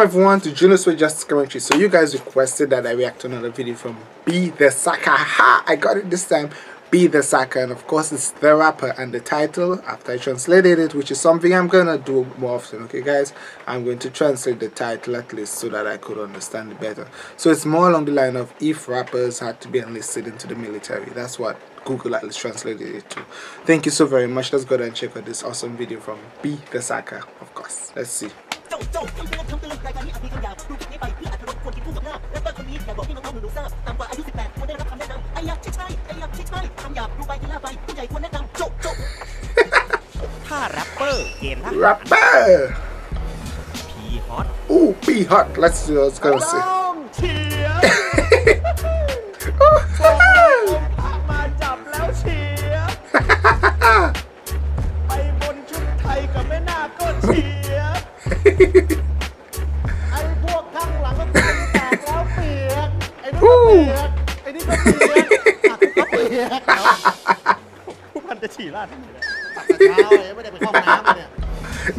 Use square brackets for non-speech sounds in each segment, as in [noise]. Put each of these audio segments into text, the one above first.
Welcome everyone to Junosuede Just A Commentary. So you guys requested that I react to another video from Bie The Ska. Ha! I got it this time. Bie The Ska. And of course it's the rapper and the title after I translated it, which is something I'm gonna do more often. Okay guys? I'm going to translate the title at least so that I could understand it better. So it's more along the line of if rappers had to be enlisted into the military. That's what Google at least translated it to. Thank you so very much. Let's go and check out this awesome video from Bie The Ska, of course. Let's see. โจ้คำเตือนคำเตือนรายการนี้อาจมีคำหยาบดูคลิปนี้ไปเพื่ออาจจะรบกวนกินผู้กับหน้าแรปเปอร์คนนี้อยากบอกพี่น้องๆหนูๆทราบต่ำกว่าอายุ 18ควรได้รับคำแนะนำไอ้ยักษ์ใช่ใช่ไอ้ยักษ์ใช่ใช่คำหยาบดูไปกินล่าไปผู้ใหญ่ควรแนะนำโจ้โจ้ถ้าแรปเปอร์เกมทหาร Rapper พีฮอต Ooh, be hot. Let's see what it's gonna say. เชียร์มาจับแล้วเชียร์ไปบนชุดไทยกับแม่นาก็เชียร์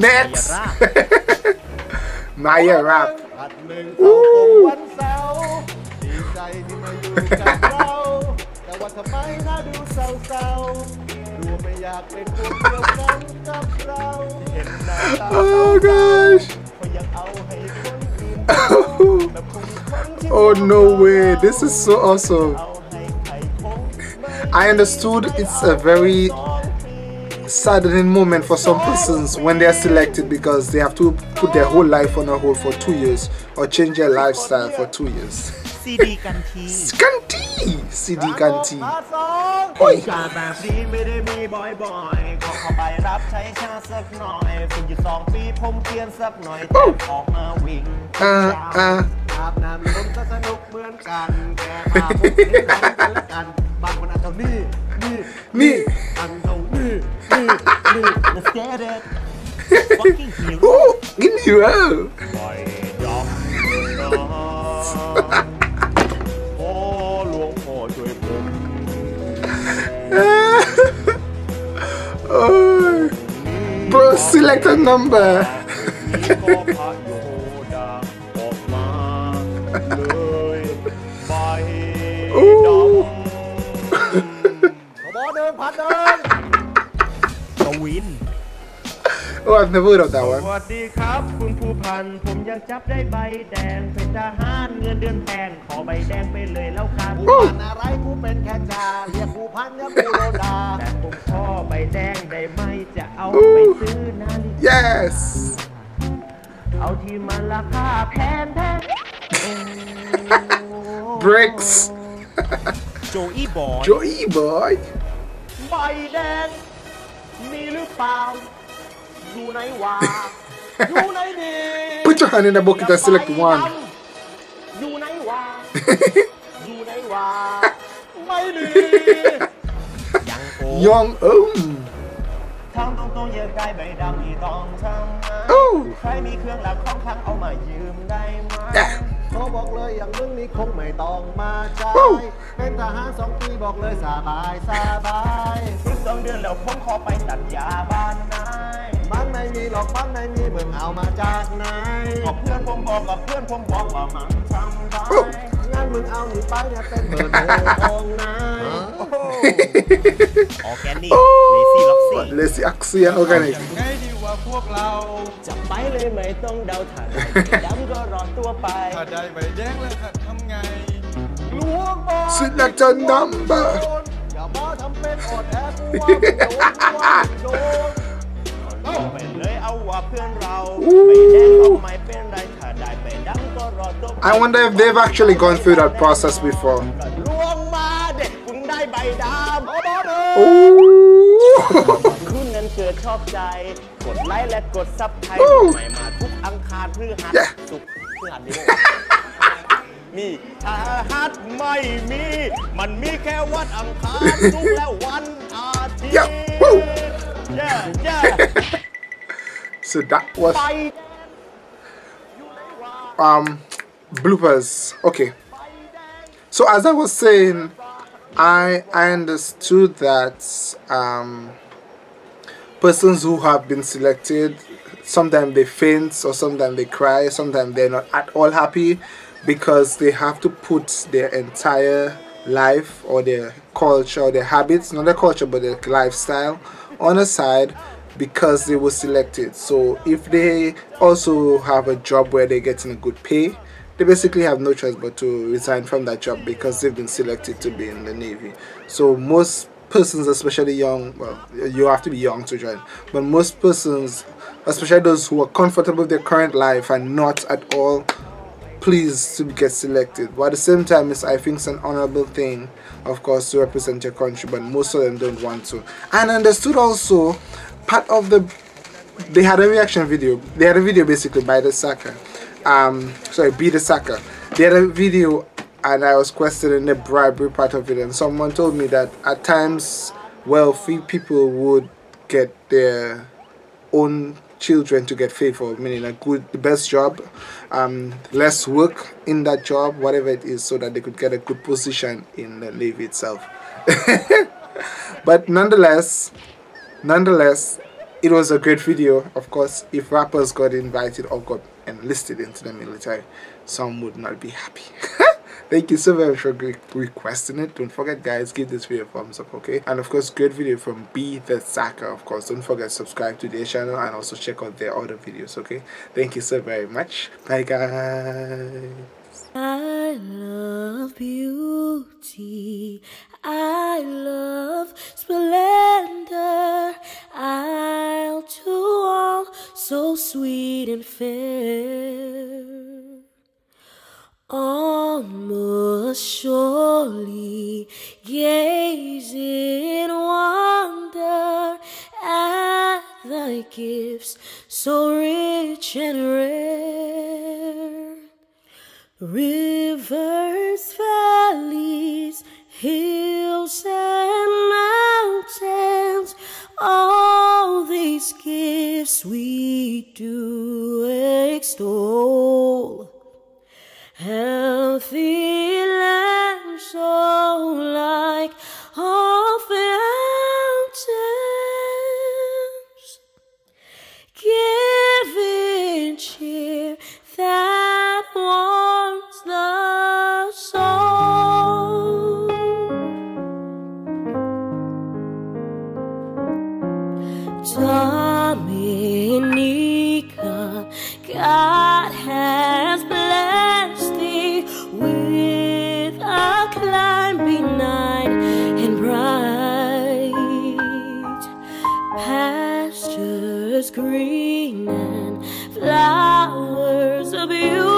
Next! Maiyarap. [laughs] Woo! oh gosh! oh no way, this is so awesome. I understood it's a very saddening moment for some persons when they are selected because they have to put their whole life on a hold for two years or change their lifestyle for two years. CD Guntee. Guntee! CD Guntee. Oi! Oh! Uh, uh. [laughs] let's get it. Fukking Hero. Oh, give me oh, [laughs] bro, select a number. [laughs] oh. นะ oh, bro, select a number. Ooh. Oh, I've never heard of that one. สวัสดีครับ คุณผู้พัน ผมอยากจับได้ใบแดงเป็นทหารเงินเดือนแพงขอใบแดงไปเลยแล้วกันผู้พันอะไรกูเป็นแค่จ่าเรียกผู้พันเนี่ยกูโดนด่าแต่ผมขอใบแดงได้ไหมจะเอาไปซื้อนาฬิกา yes เอาที่มันราคาแพงแพง bricks โจอี้บอยโจอี้บอยใบแดง มีหรือเปล่า Put your hand in the bucket and select one. [laughs] Young Um ทางตรงๆอย่าได้ใบดำที่ต้องทำใครมีเครื่องรางของขลังเอามายืมได้ไหมเ ขาบอกเลยอย่างมึงนี่คงไม่ต้องมาใจเป็นทหารสองปีบอกเลยสบายสบายฝึกสองเดือนแล้วผมขอไปตัดยาบ้านนายมันไม่มีหรอกมันไม่มีมึงเอามาจากไหนก็เพื่อนผมบอกกับเพื่อนผมบอกว่ามันทำได้งั้นมึงเอาหนีไปเนี่ยเป็นเบอร์โทรของนายออแกนิกเลซี่ล็อกซี่เลซี่อักเซียออแกนิกไงดี ว่าพวกเราจะไปเลยไม่ต้องเดาถ่ายดำก็รอตัวไปถ้าได้ใบแดงแล้วทำไงลวงบอลสิลักจันนัมเบอร์อย่ามาทำเป็นอดแอบโดนโดนไปเลยเอาว่าเพื่อนเราไปแดงก็ไม่เป็นไรถ้าได้ไปดำก็รอตัว I wonder if they've actually gone through that process before ลวงมาเด็กคุณได้ใบดำโอ้คุณนั้นเ กิดชอบใจ กดไลค์และกดซับไทยใหม่มาทุกอังคารพฤหัสศุกร์พฤหัสดีมีอาหัสไม่มี มันมีแค่วันอังคารศุกร์และวันอาทิตย์ yeah yeah so that was um bloopers okay so as I was saying I I understood that um persons who have been selected sometimes they faint or sometimes they cry sometimes they're not at all happy because they have to put their entire life or their culture or their habits not their culture but their lifestyle on a side because they were selected. So if they also have a job where they're getting a good pay they basically have no choice but to resign from that job because they've been selected to be in the navy. So most persons especially young well you have to be young to join. But most persons especially those who are comfortable with their current life and not at all pleased to get selected. But at the same time it's i think it's an honorable thing of course to represent your country but most of them don't want to. And understood also part of the they had a reaction video. They had a video basically by the Saka um sorry Bie The Ska they had a video and I was questioning the bribery part of it and someone told me that at times wealthy people would get their own children to get favor meaning a good the best job um, less work in that job whatever it is so that they could get a good position in the navy itself. [laughs] But nonetheless nonetheless it was a great video. Of course if rappers got invited or got enlisted into the military some would not be happy [laughs] thank you so very much for requesting it don't forget guys give this video a thumbs up okay and of course great video from Bie The Ska of course don't forget subscribe to their channel and also check out their other videos okay thank you so very much bye guys I love beauty. I love splendor. I'll do all so sweet and fair. Almost surely gaze in wonder at thy gifts so rich and rare. Rivers, valleys, hills, and mountains, all these gifts we do extol. Healthy land, so like all fountains, giving cheer that warms the soul. Dominica, pastures green and flowers of beauty,